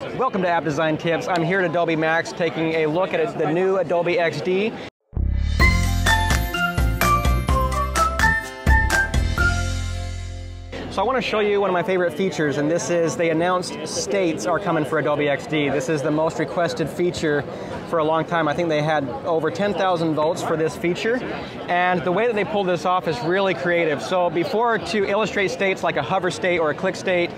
Welcome to App Design Tips. I'm here at Adobe Max taking a look at the new Adobe XD. So I want to show you one of my favorite features, and this is they announced states are coming for Adobe XD. This is the most requested feature for a long time. I think they had over 10,000 votes for this feature. And the way that they pulled this off is really creative. So before to illustrate states like a hover state or a click state,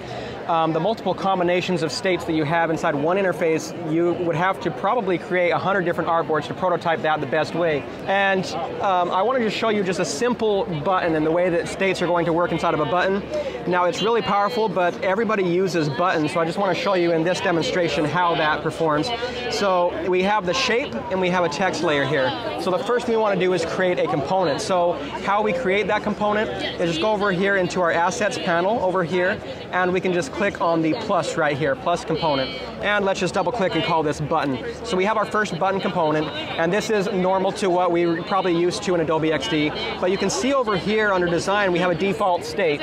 um, the multiple combinations of states that you have inside one interface, you would have to probably create 100 different artboards to prototype that the best way. And um, I want to show you just a simple button and the way that states are going to work inside of a button. Now it's really powerful, but everybody uses buttons, so I just want to show you in this demonstration how that performs. So we have the shape and we have a text layer here. So the first thing we want to do is create a component. So how we create that component is just go over here into our assets panel over here, and we can just click on the plus right here, plus component. And let's just double click and call this button. So we have our first button component, and this is normal to what we probably used to in Adobe XD. But you can see over here under design, we have a default state.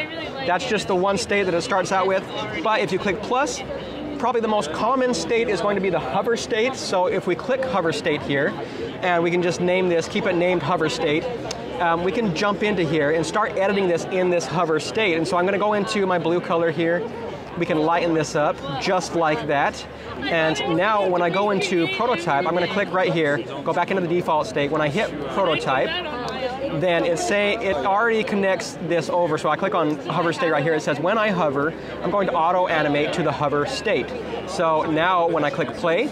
That's just the one state that it starts out with. But if you click plus, probably the most common state is going to be the hover state. So if we click hover state here, and we can just name this, keep it named hover state, um, we can jump into here and start editing this in this hover state. And so I'm going to go into my blue color here, we can lighten this up just like that. And now when I go into prototype, I'm going to click right here, go back into the default state. When I hit prototype, then it say it already connects this over. So I click on hover state right here. It says when I hover, I'm going to auto animate to the hover state. So now when I click play,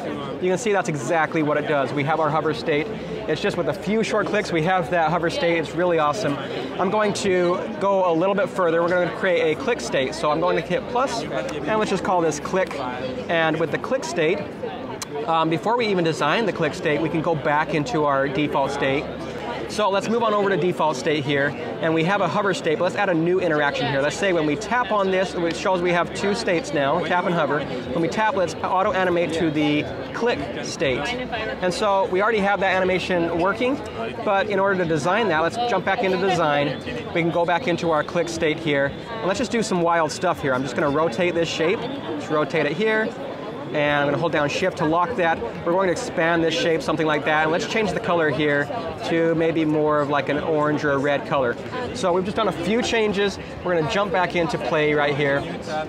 you can see that's exactly what it does. We have our hover state. It's just with a few short clicks, we have that hover state. It's really awesome. I'm going to go a little bit further. We're going to create a click state. So I'm going to hit plus, and let's just call this click. And with the click state, um, before we even design the click state, we can go back into our default state so let's move on over to default state here, and we have a hover state, but let's add a new interaction here. Let's say when we tap on this, it shows we have two states now, tap and hover. When we tap, let's auto animate to the click state. And so we already have that animation working, but in order to design that, let's jump back into design. We can go back into our click state here, and let's just do some wild stuff here. I'm just gonna rotate this shape, just rotate it here, and I'm going to hold down shift to lock that. We're going to expand this shape, something like that, and let's change the color here to maybe more of like an orange or a red color. So we've just done a few changes. We're going to jump back into play right here,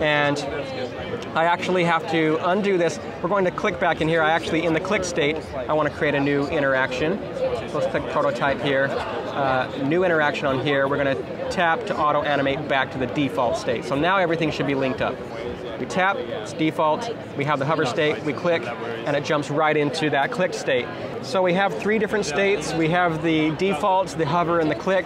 and I actually have to undo this. We're going to click back in here. I actually, in the click state, I want to create a new interaction. So let's click prototype here. Uh, new interaction on here. We're going to tap to auto animate back to the default state. So now everything should be linked up. We tap, it's default, we have the hover state, we click, and it jumps right into that click state. So we have three different states. We have the defaults, the hover, and the click.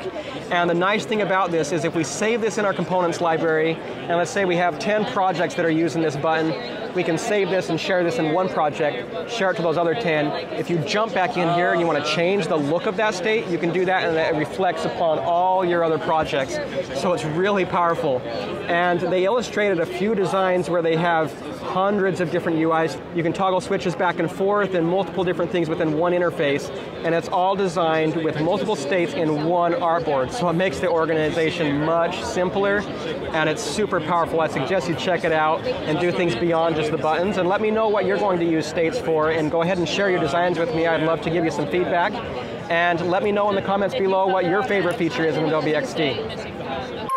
And the nice thing about this is if we save this in our components library, and let's say we have 10 projects that are using this button, we can save this and share this in one project, share it to those other 10. If you jump back in here and you want to change the look of that state, you can do that and it reflects upon all your other projects. So it's really powerful. And they illustrated a few designs where they have hundreds of different UIs. You can toggle switches back and forth and multiple different things within one interface, and it's all designed with multiple states in one artboard. So it makes the organization much simpler, and it's super powerful. I suggest you check it out and do things beyond just the buttons, and let me know what you're going to use states for, and go ahead and share your designs with me. I'd love to give you some feedback. And let me know in the comments below what your favorite feature is in Adobe XD.